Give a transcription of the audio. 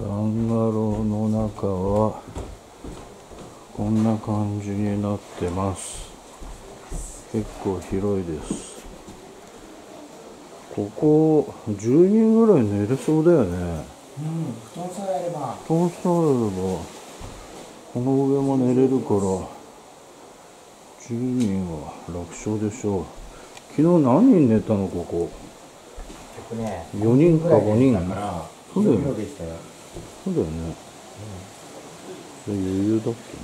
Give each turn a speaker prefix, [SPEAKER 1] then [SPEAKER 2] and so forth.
[SPEAKER 1] バンガローの中はこんな感じになってます。結構広いです。ここ10人ぐらい寝れそうだよね。
[SPEAKER 2] うん布団さえあれば。
[SPEAKER 1] 布団さえあればこの上も寝れるから10人は楽勝でしょう。昨日何人寝たのここ？
[SPEAKER 2] えっとね
[SPEAKER 1] 4人か5人。そうだよねそうだよね、それ余裕だっけ？